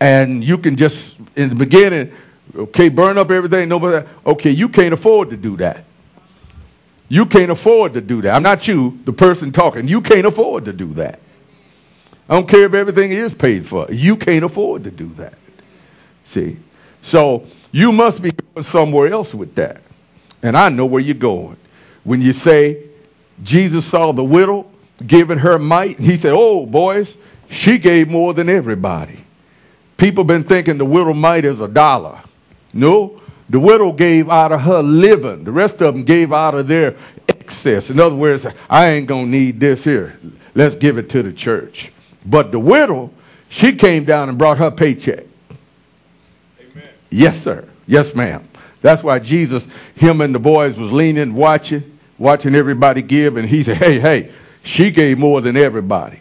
and you can just, in the beginning, okay, burn up everything. Nobody, okay, you can't afford to do that. You can't afford to do that. I'm not you, the person talking. You can't afford to do that. I don't care if everything is paid for. You can't afford to do that. See? So you must be going somewhere else with that. And I know where you're going. When you say Jesus saw the widow giving her mite, he said, Oh, boys, she gave more than everybody. People been thinking the widow mite is a dollar. No, the widow gave out of her living. The rest of them gave out of their excess. In other words, I ain't going to need this here. Let's give it to the church. But the widow, she came down and brought her paycheck. Amen. Yes, sir. Yes, ma'am. That's why Jesus, him and the boys was leaning, watching, watching everybody give, and he said, hey, hey, she gave more than everybody.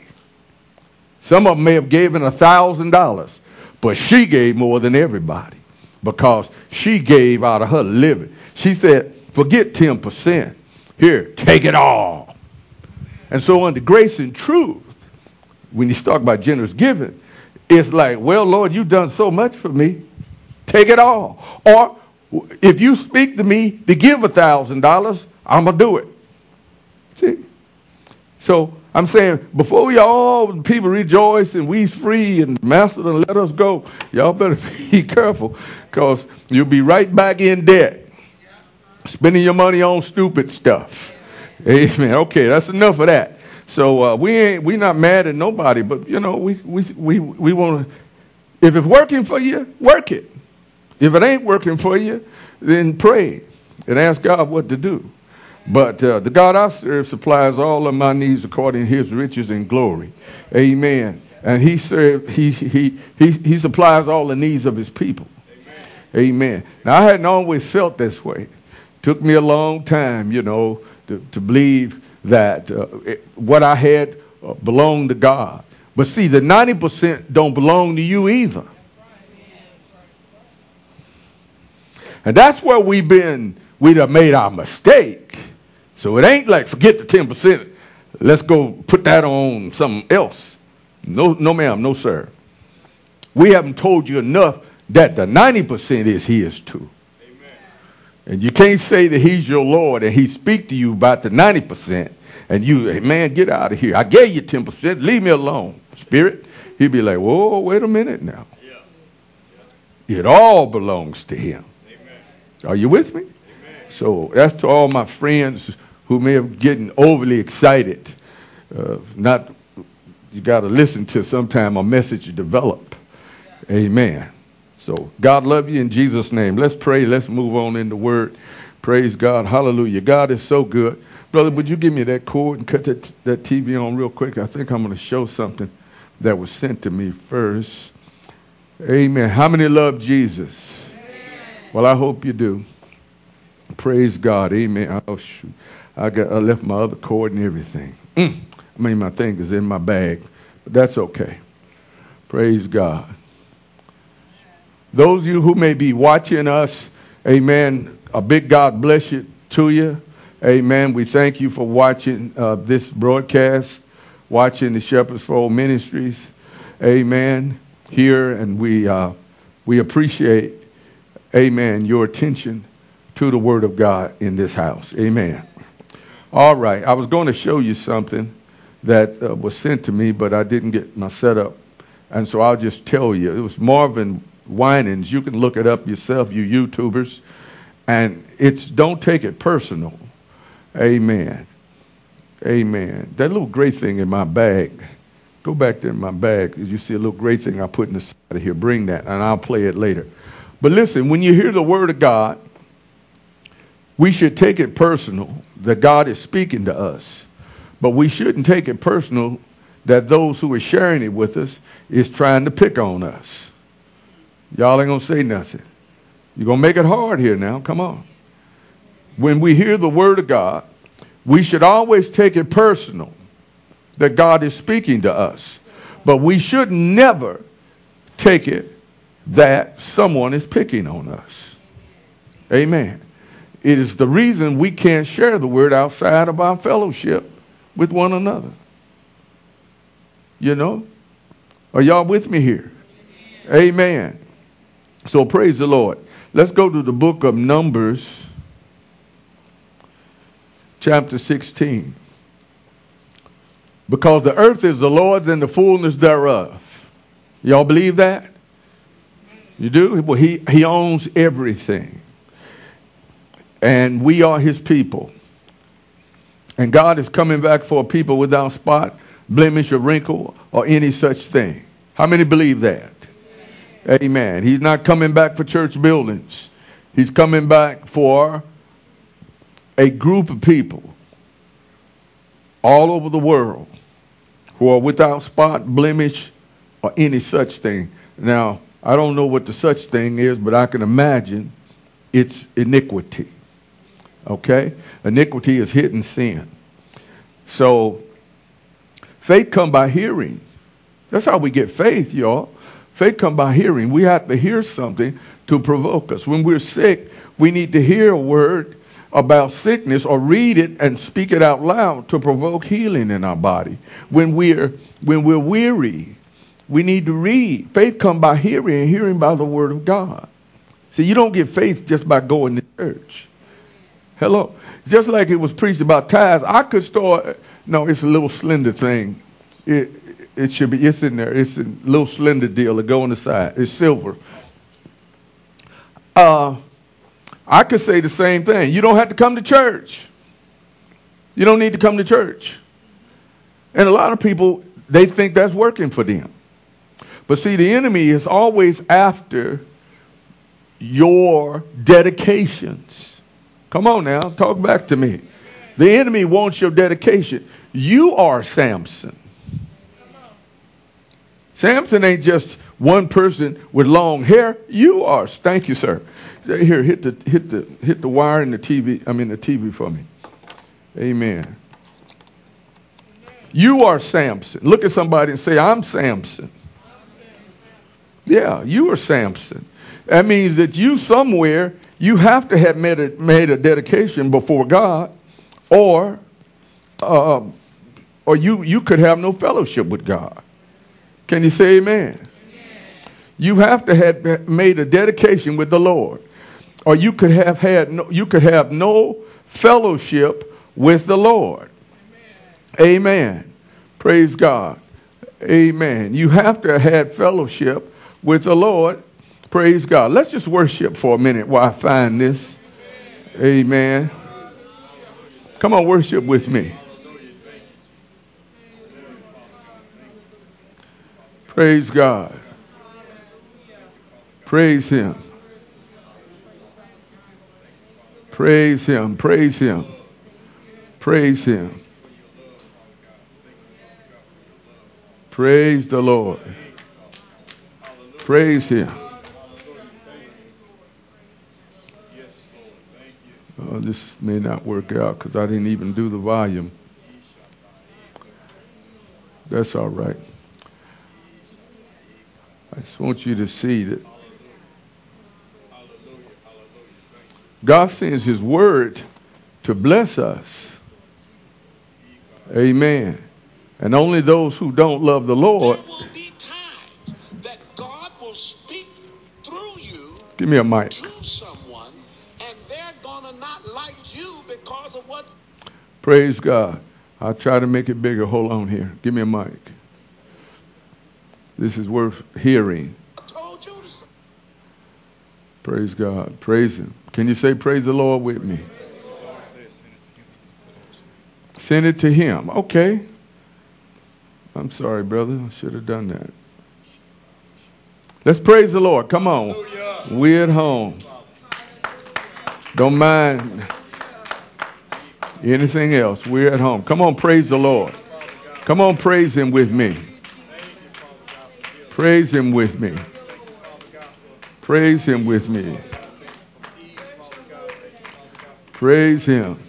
Some of them may have given a thousand dollars, but she gave more than everybody because she gave out of her living. She said, forget 10%. Here, take it all. And so under grace and truth, when you talk about generous giving, it's like, well, Lord, you've done so much for me. Take it all. Or if you speak to me to give a thousand dollars, I'm gonna do it. See? So I'm saying before we all people rejoice and we's free and master and let us go, y'all better be careful because you'll be right back in debt. Spending your money on stupid stuff. Amen. Okay, that's enough of that. So uh, we ain't we not mad at nobody, but you know we we we we want to. If it's working for you, work it. If it ain't working for you, then pray and ask God what to do. But uh, the God I serve supplies all of my needs according to His riches and glory. Amen. And He he, he, he, he supplies all the needs of His people. Amen. Amen. Now I hadn't always felt this way. Took me a long time, you know, to, to believe that uh, it, what I had uh, belonged to God. But see, the 90% don't belong to you either. And that's where we've been, we'd have made our mistake. So it ain't like forget the 10%, let's go put that on something else. No, no, ma'am, no, sir. We haven't told you enough that the 90% is his too. Amen. And you can't say that he's your Lord and he speak to you about the 90% and you, hey, man, get out of here. I gave you 10%. Leave me alone. Spirit. He'd be like, whoa, wait a minute now. Yeah. Yeah. It all belongs to him. Amen. Are you with me? Amen. So that's to all my friends who may have getting overly excited. Uh, not, you got to listen to sometime a message develop. Yeah. Amen. So God love you in Jesus' name. Let's pray. Let's move on in the word. Praise God. Hallelujah. God is so good. Brother, would you give me that cord and cut that, that TV on real quick? I think I'm going to show something that was sent to me first. Amen. How many love Jesus? Amen. Well, I hope you do. Praise God. Amen. Oh, shoot. I, got, I left my other cord and everything. Mm. I mean, my thing is in my bag, but that's okay. Praise God. Those of you who may be watching us, amen, a big God bless you to you. Amen. We thank you for watching uh, this broadcast, watching the Shepherd's Fold Ministries. Amen. Here, and we, uh, we appreciate, amen, your attention to the Word of God in this house. Amen. All right. I was going to show you something that uh, was sent to me, but I didn't get my setup. And so I'll just tell you. It was Marvin Winans. You can look it up yourself, you YouTubers. And it's don't take it personal. Amen. Amen. That little gray thing in my bag, go back there in my bag. You see a little gray thing I put in the side of here. Bring that, and I'll play it later. But listen, when you hear the word of God, we should take it personal that God is speaking to us. But we shouldn't take it personal that those who are sharing it with us is trying to pick on us. Y'all ain't going to say nothing. You're going to make it hard here now. Come on. When we hear the word of God, we should always take it personal that God is speaking to us. But we should never take it that someone is picking on us. Amen. It is the reason we can't share the word outside of our fellowship with one another. You know? Are y'all with me here? Amen. So praise the Lord. Let's go to the book of Numbers, chapter 16. Because the earth is the Lord's and the fullness thereof. Y'all believe that? You do? Well, he, he owns everything. And we are his people. And God is coming back for a people without spot, blemish, or wrinkle, or any such thing. How many believe that? Amen. He's not coming back for church buildings. He's coming back for a group of people all over the world who are without spot, blemish, or any such thing. Now, I don't know what the such thing is, but I can imagine it's iniquity. Okay? Iniquity is hidden sin. So, faith come by hearing. That's how we get faith, y'all. Faith come by hearing. We have to hear something to provoke us. When we're sick, we need to hear a word about sickness or read it and speak it out loud to provoke healing in our body. When we're when we're weary, we need to read. Faith come by hearing and hearing by the word of God. See, you don't get faith just by going to church. Hello. Just like it was preached about tithes, I could start. No, it's a little slender thing. It, it should be, it's in there. It's a little slender deal to go on the side. It's silver. Uh, I could say the same thing. You don't have to come to church. You don't need to come to church. And a lot of people, they think that's working for them. But see, the enemy is always after your dedications. Come on now, talk back to me. The enemy wants your dedication. You are Samson. Samson ain't just one person with long hair. You are. Thank you, sir. Here, hit the hit the hit the wire in the TV. I mean the TV for me. Amen. You are Samson. Look at somebody and say, I'm Samson. Yeah, you are Samson. That means that you somewhere, you have to have made a, made a dedication before God, or, uh, or you, you could have no fellowship with God. Can you say amen? amen? You have to have made a dedication with the Lord, or you could have had no, you could have no fellowship with the Lord. Amen. amen. Praise God. Amen. You have to have had fellowship with the Lord. Praise God. Let's just worship for a minute while I find this. Amen. Come on, worship with me. Praise God. Praise Him. Praise Him. Praise Him. Praise Him. Praise the Lord. Praise Him. Oh, this may not work out because I didn't even do the volume. That's all right. I just want you to see that God sends His word to bless us. Amen. And only those who don't love the Lord Give me a mic. Praise God. I'll try to make it bigger. Hold on here. Give me a mic. This is worth hearing. Praise God. Praise Him. Can you say praise the Lord with me? Send it to Him. Okay. I'm sorry, brother. I should have done that. Let's praise the Lord. Come on. We're at home. Don't mind anything else. We're at home. Come on, praise the Lord. Come on, praise Him with me. Praise Him with me. Praise Him with me. Praise Him.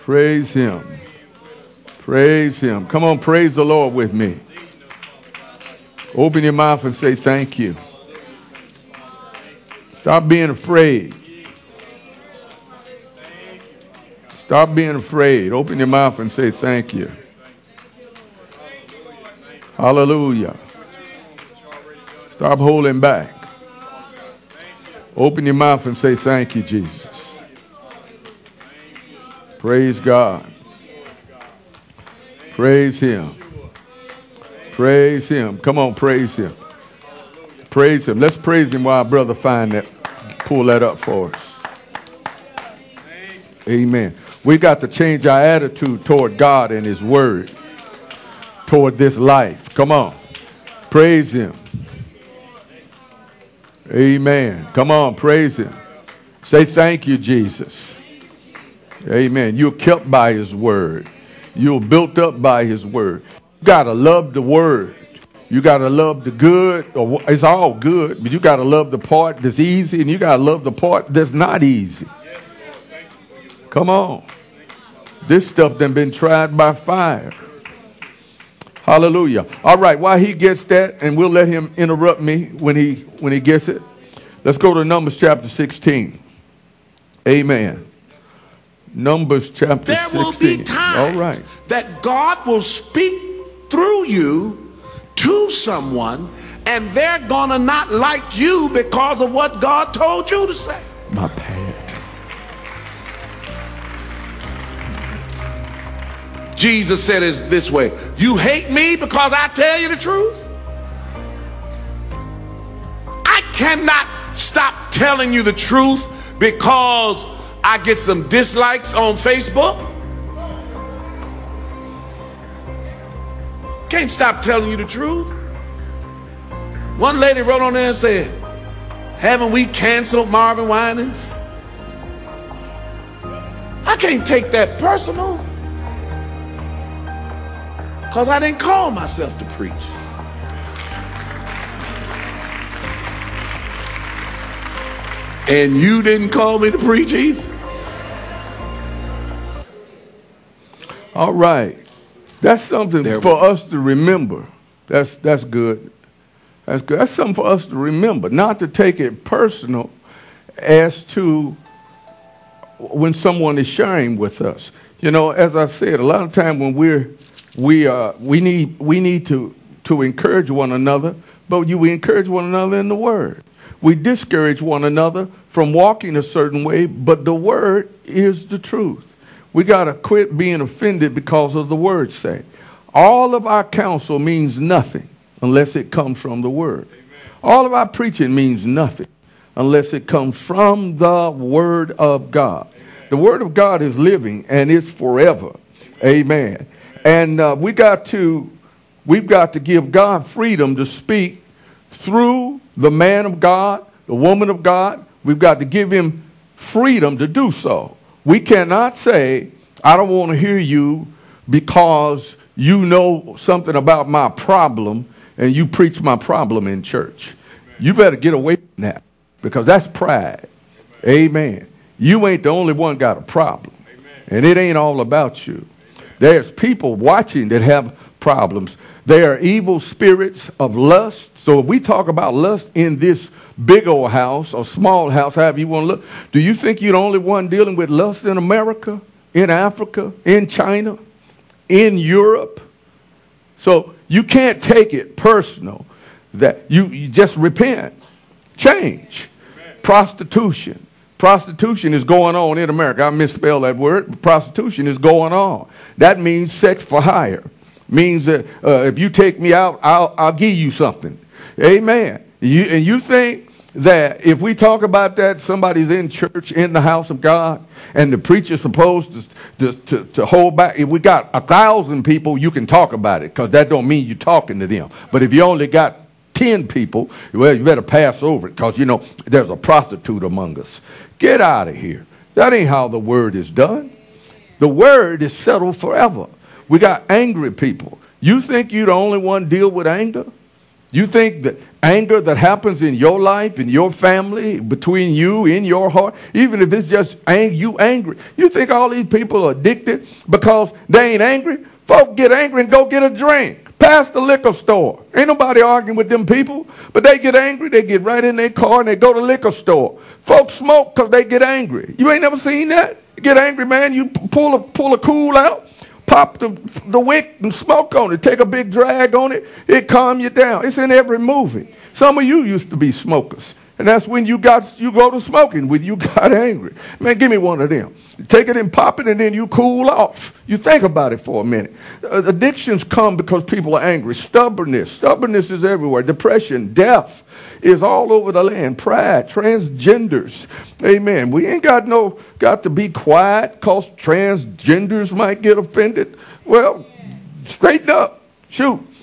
Praise Him. Praise Him. Come on, praise the Lord with me. Open your mouth and say thank you. Stop being afraid. Stop being afraid. Open your mouth and say thank you. Hallelujah. Stop holding back. Open your mouth and say, Thank you, Jesus. Praise God. Praise Him. Praise Him. Come on, praise Him. Praise Him. Let's praise Him while brother find that, pull that up for us. Amen. We got to change our attitude toward God and His Word, toward this life. Come on. Praise Him. Amen. Come on, praise Him. Say thank you, Jesus. Amen. You're kept by His Word. You're built up by His Word. You got to love the Word. You got to love the good. It's all good, but you got to love the part that's easy, and you got to love the part that's not easy. Come on. This stuff done been tried by fire. Hallelujah. All right, while he gets that, and we'll let him interrupt me when he when he gets it. Let's go to Numbers chapter 16. Amen. Numbers chapter there 16. will be times All right. that God will speak through you to someone, and they're gonna not like you because of what God told you to say. My Jesus said it this way You hate me because I tell you the truth? I cannot stop telling you the truth because I get some dislikes on Facebook. Can't stop telling you the truth. One lady wrote on there and said, Haven't we canceled Marvin Winans? I can't take that personal because I didn't call myself to preach. And you didn't call me to preach either. All right. That's something There for we- us to remember. That's that's good. That's good. That's something for us to remember, not to take it personal as to when someone is sharing with us. You know, as I've said, a lot of time when we're we uh, we need we need to to encourage one another, but you we encourage one another in the word. We discourage one another from walking a certain way, but the word is the truth. We got to quit being offended because of the word say. All of our counsel means nothing unless it comes from the word. All of our preaching means nothing unless it comes from the word of God. The word of God is living and it's forever. Amen. And uh, we got to we've got to give God freedom to speak through the man of God, the woman of God. We've got to give him freedom to do so. We cannot say, I don't want to hear you because you know something about my problem and you preach my problem in church. You better get away from that because that's pride. Amen. You ain't the only one got a problem. Amen. And it ain't all about you. There's people watching that have problems. There are evil spirits of lust. So if we talk about lust in this big old house or small house, however you want to look, do you think you're the only one dealing with lust in America, in Africa, in China, in Europe? So you can't take it personal that you, you just repent, change. Prostitution. Prostitution is going on in America. I misspelled that word. Prostitution is going on. That means sex for hire. Means that uh, if you take me out, I'll, I'll give you something. Amen. You, and you think that if we talk about that, somebody's in church, in the house of God, and the preacher's supposed to, to, to, to hold back. If we got a thousand people, you can talk about it, because that don't mean you're talking to them. But if you only got 10 people, well, you better pass over it, because, you know, there's a prostitute among us. Get out of here. That ain't how the word is done. The word is settled forever. We got angry people. You think you're the only one deal with anger? You think that anger that happens in your life, in your family, between you, in your heart, even if it's just ang- you angry, you think all these people are addicted because they ain't angry? Folk get angry and go get a drink. Past the liquor store. Ain't nobody arguing with them people, but they get angry, they get right in their car and they go to liquor store. Folks smoke because they get angry. You ain't never seen that? You get angry, man, you pull a, pull a Kool out, Pop the, the wick and smoke on it. Take a big drag on it. It calm you down. It's in every movie. Some of you used to be smokers. And that's when you got you go to smoking, when you got angry. Man, give me one of them. Take it and pop it, and then you cool off. You think about it for a minute. Uh, addictions come because people are angry. Stubbornness. Stubbornness is everywhere. Depression, death is all over the land. Pride, transgenders. Amen. We ain't got no got to be quiet because transgenders might get offended. Well, straighten up. Shoot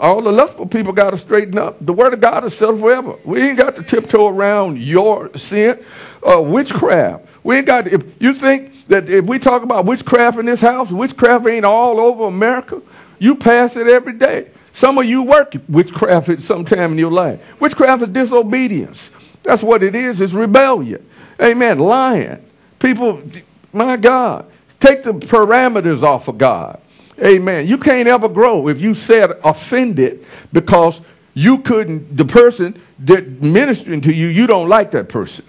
all the lustful people got to straighten up. The word of God is settled forever. We ain't got to tiptoe around your sin. Uh, witchcraft. We ain't got. To, if you think that if we talk about witchcraft in this house, witchcraft ain't all over America. You pass it every day. Some of you work witchcraft at some time in your life. Witchcraft is disobedience. That's what it is. It's rebellion. Amen. Lying. People, my God, take the parameters off of God. Amen. You can't ever grow if you said offended because you couldn't, the person that ministering to you, you don't like that person.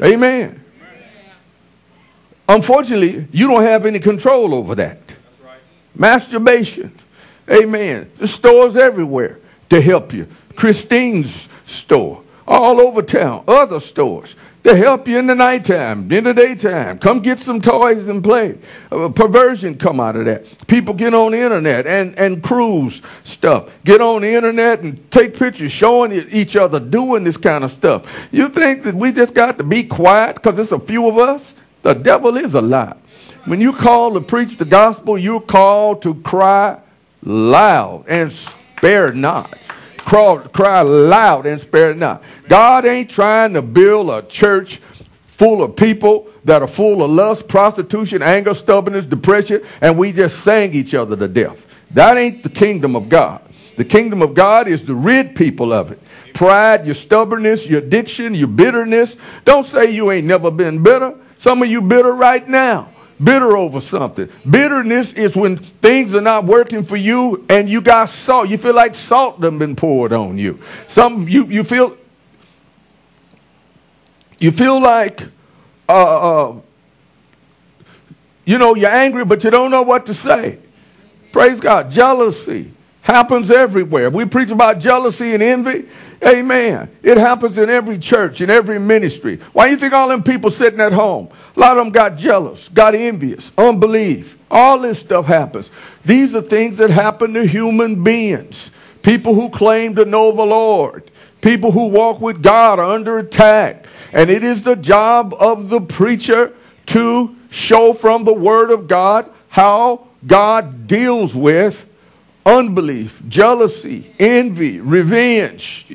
Amen. Amen. Amen. Unfortunately, you don't have any control over that. Right. Masturbation. Amen. The stores everywhere to help you. Christine's store, all over town, other stores to help you in the nighttime, in the daytime. Come get some toys and play. Uh, perversion come out of that. People get on the internet and, and cruise stuff. Get on the internet and take pictures showing each other doing this kind of stuff. You think that we just got to be quiet because it's a few of us? The devil is a lie. When you call to preach the gospel, you're called to cry loud and spare not cry, cry loud and spare not. God ain't trying to build a church full of people that are full of lust, prostitution, anger, stubbornness, depression, and we just sang each other to death. That ain't the kingdom of God. The kingdom of God is to rid people of it. Pride, your stubbornness, your addiction, your bitterness. Don't say you ain't never been bitter. Some of you bitter right now bitter over something. Bitterness is when things are not working for you and you got salt. You feel like salt done been poured on you. Some you you feel you feel like uh, uh, you know you're angry, but you don't know what to say. Praise God. Jealousy happens everywhere. We preach about jealousy and envy. Amen. It happens in every church, in every ministry. Why do you think all them people sitting at home? A lot of them got jealous, got envious, unbelief. All this stuff happens. These are things that happen to human beings. People who claim to know the Lord, people who walk with God are under attack. And it is the job of the preacher to show from the Word of God how God deals with unbelief, jealousy, envy, revenge.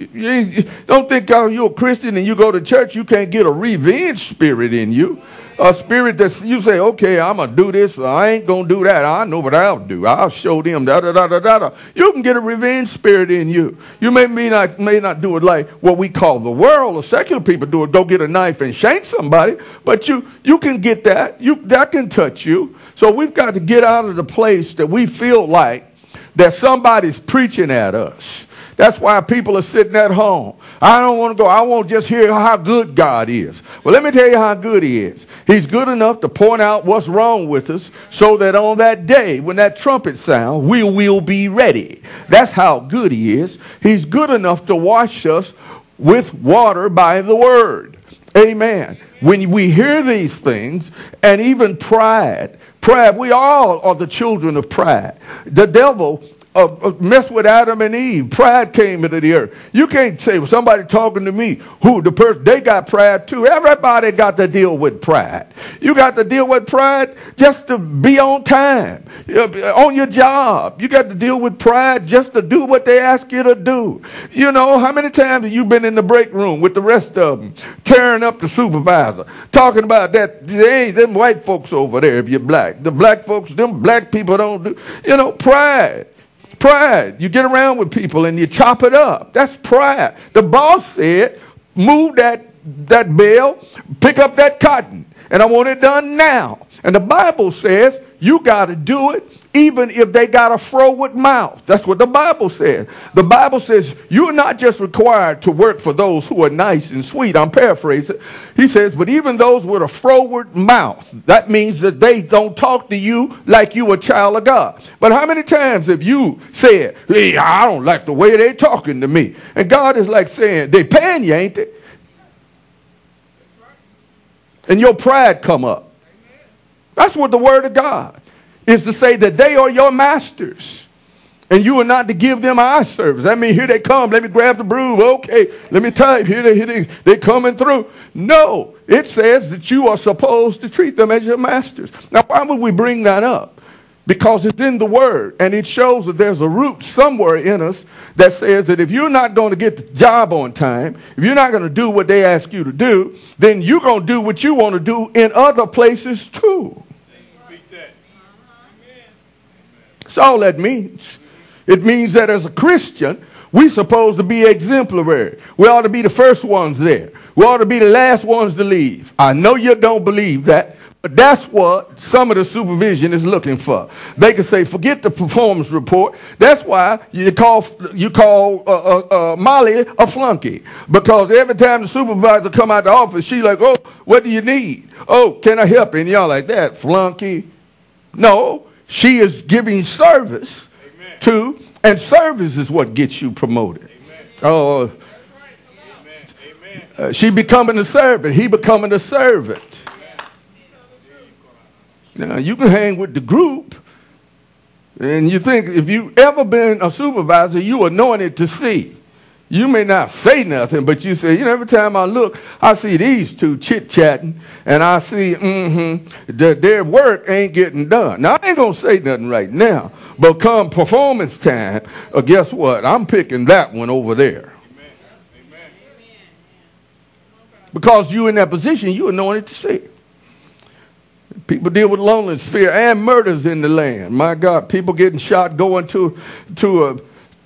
don't think oh, you're a Christian and you go to church, you can't get a revenge spirit in you. A spirit that you say, okay, I'm going to do this, I ain't going to do that. I know what I'll do. I'll show them, da da da da da da. You can get a revenge spirit in you. You may, may, not, may not do it like what we call the world or secular people do it, go get a knife and shank somebody, but you, you can get that. You, that can touch you. So we've got to get out of the place that we feel like that somebody's preaching at us. That's why people are sitting at home. I don't want to go. I want to just hear how good God is. Well, let me tell you how good He is. He's good enough to point out what's wrong with us so that on that day when that trumpet sounds, we will be ready. That's how good He is. He's good enough to wash us with water by the word. Amen. When we hear these things, and even pride, Pride, we all are the children of pride. The devil uh, uh, messed with Adam and Eve. Pride came into the earth. You can't say well, somebody talking to me who the person they got pride too. Everybody got to deal with pride. You got to deal with pride just to be on time on your job. You got to deal with pride just to do what they ask you to do. You know how many times have you been in the break room with the rest of them, tearing up the supervisor, talking about that? Hey, them white folks over there. If you're black, the black folks, them black people don't do. You know, pride. Pride. You get around with people and you chop it up. That's pride. The boss said, move that, that bale, pick up that cotton, and I want it done now. And the Bible says you got to do it even if they got a froward mouth. That's what the Bible says. The Bible says you're not just required to work for those who are nice and sweet. I'm paraphrasing. He says, but even those with a froward mouth, that means that they don't talk to you like you a child of God. But how many times have you said, hey, I don't like the way they talking to me? And God is like saying, they paying you, ain't they? And your pride come up. That's what the word of God is to say that they are your masters. And you are not to give them eye service. I mean, here they come. Let me grab the broom. Okay, let me type. Here they, here they, they coming through. No, it says that you are supposed to treat them as your masters. Now, why would we bring that up? Because it's in the word, and it shows that there's a root somewhere in us that says that if you're not going to get the job on time, if you're not going to do what they ask you to do, then you're going to do what you want to do in other places too. That's all that means. It means that as a Christian, we're supposed to be exemplary. We ought to be the first ones there. We ought to be the last ones to leave. I know you don't believe that, but that's what some of the supervision is looking for. They can say, forget the performance report. That's why you call, you call uh, uh, uh, Molly a flunky. Because every time the supervisor come out the office, she like, oh, what do you need? Oh, can I help you? And y'all like that, flunky. No, she is giving service Amen. to, and service is what gets you promoted. Amen. Oh, uh, she becoming a servant. He becoming a servant. Now you can hang with the group, and you think if you ever been a supervisor, you are anointed to see. You may not say nothing, but you say, you know, every time I look, I see these two chit chatting, and I see, mm-hmm, that their work ain't getting done. Now, I ain't going to say nothing right now, but come performance time, uh, guess what? I'm picking that one over there. Because you in that position, you anointed to see. People deal with loneliness, fear, and murders in the land. My God, people getting shot, going to, to, a,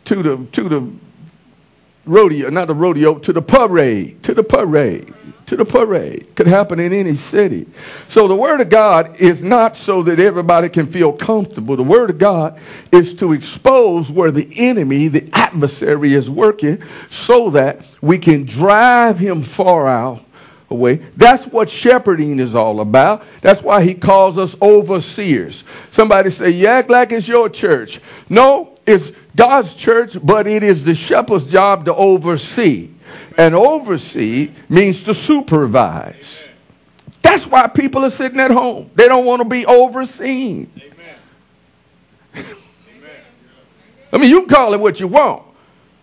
to the, to the, rodeo, not the rodeo, to the parade, to the parade, to the parade. Could happen in any city. So the Word of God is not so that everybody can feel comfortable. The Word of God is to expose where the enemy, the adversary, is working so that we can drive him far out away. That's what shepherding is all about. That's why he calls us overseers. Somebody say, You act like it's your church. No, it's God's church, but it is the shepherd's job to oversee. And oversee means to supervise. That's why people are sitting at home. They don't want to be overseen. I mean, you call it what you want.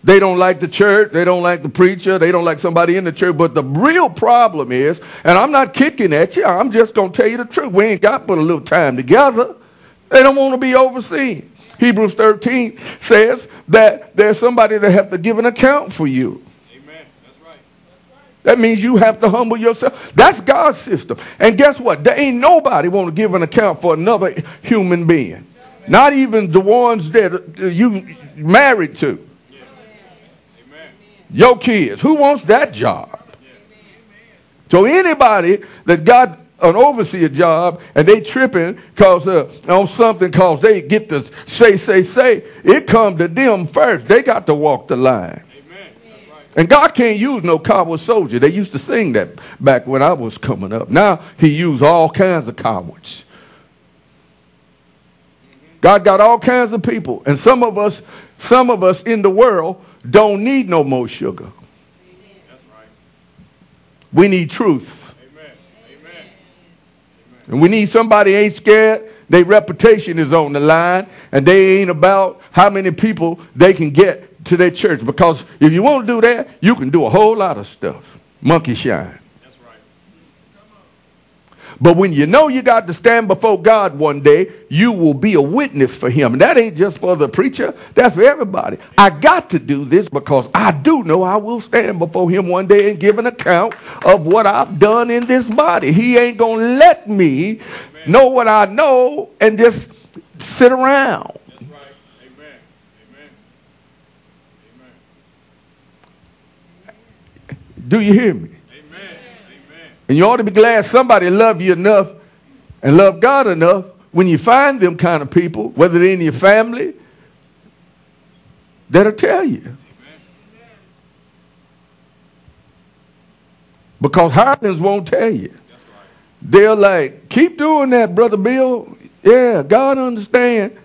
They don't like the church. They don't like the preacher. They don't like somebody in the church. But the real problem is, and I'm not kicking at you, I'm just going to tell you the truth. We ain't got but a little time together. They don't want to be overseen. Hebrews 13 says that there's somebody that have to give an account for you. Amen. That's right. That means you have to humble yourself. That's God's system. And guess what? There ain't nobody want to give an account for another human being. Not even the ones that you married to. Amen. Your kids. Who wants that job? So anybody that God an overseer job and they tripping cause uh, on something cause they get to say say say it come to them first they got to walk the line Amen. Right. and god can't use no coward soldier they used to sing that back when i was coming up now he used all kinds of cowards god got all kinds of people and some of us some of us in the world don't need no more sugar right. we need truth and we need somebody ain't scared. Their reputation is on the line, and they ain't about how many people they can get to their church. Because if you want to do that, you can do a whole lot of stuff. Monkey shine. But when you know you got to stand before God one day, you will be a witness for him. And that ain't just for the preacher, that's for everybody. I got to do this because I do know I will stand before him one day and give an account of what I've done in this body. He ain't going to let me Amen. know what I know and just sit around. That's right. Amen. Amen. Amen. Do you hear me? And you ought to be glad somebody loved you enough and loved God enough when you find them kind of people, whether they're in your family, that'll tell you. Because hirelings won't tell you. They're like, keep doing that, Brother Bill. Yeah, God understand.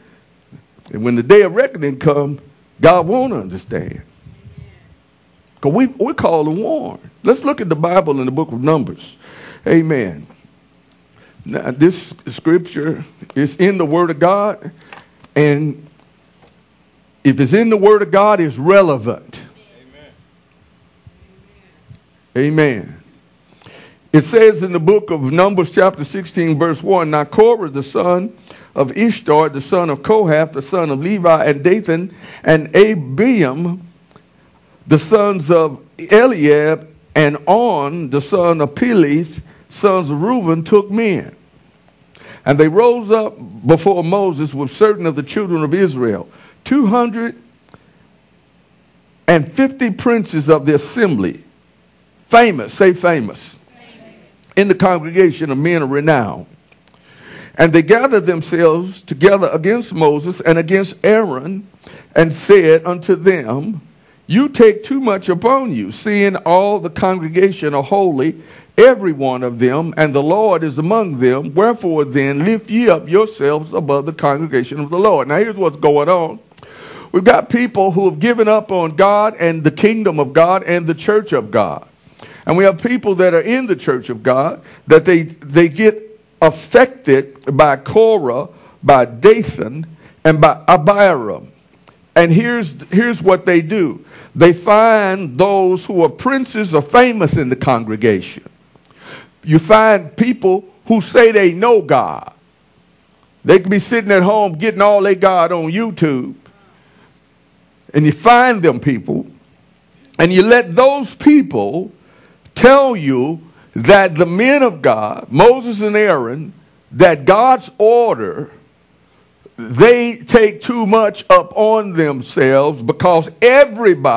And when the day of reckoning comes, God won't understand. Because we, we're called to warn. Let's look at the Bible in the book of Numbers. Amen. Now, this scripture is in the Word of God, and if it's in the Word of God, it's relevant. Amen. Amen. It says in the book of Numbers, chapter 16, verse 1 Now Korah, the son of Izhar, the son of Kohath, the son of Levi, and Dathan, and Abiram, the sons of Eliab, and On, the son of Peleth, sons of Reuben, took men. And they rose up before Moses with certain of the children of Israel, 250 princes of the assembly, famous, say famous in the congregation of men of renown. And they gathered themselves together against Moses and against Aaron and said unto them, You take too much upon you, seeing all the congregation are holy, every one of them, and the Lord is among them. Wherefore then lift ye up yourselves above the congregation of the Lord. Now here's what's going on. We've got people who have given up on God and the kingdom of God and the church of God. And we have people that are in the church of God that they, they get affected by Korah, by Dathan, and by Abiram. And here's, here's what they do. They find those who are princes or famous in the congregation. You find people who say they know God. They could be sitting at home getting all they got on YouTube. And you find them people, and you let those people tell you that the men of God, Moses and Aaron, that God's order, they take too much up on themselves because everybody